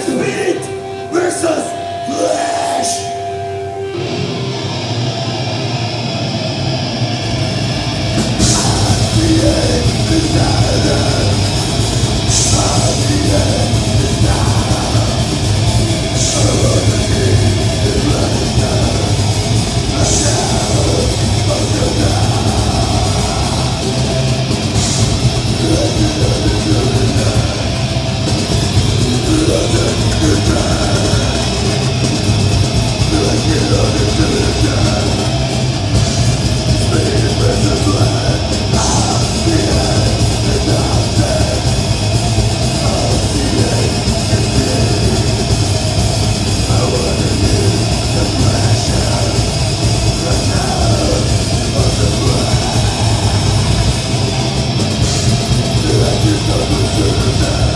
Spirit versus flesh. It's not a